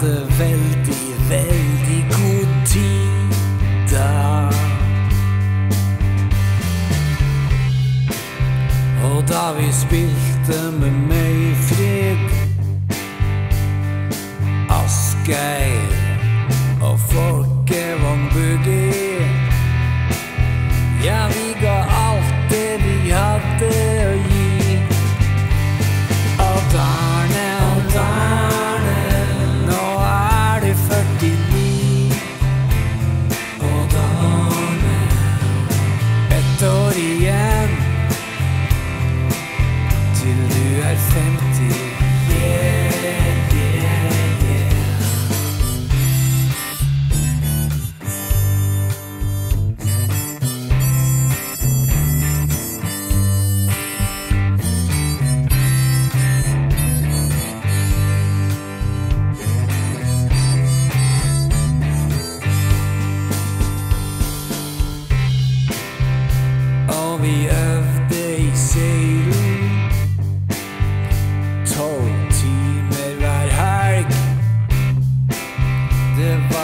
hadde veldig, veldig god tid da. Og da vi spilte med Møyfrid Asgeir till du är 50 yeah, yeah, yeah. All the divine.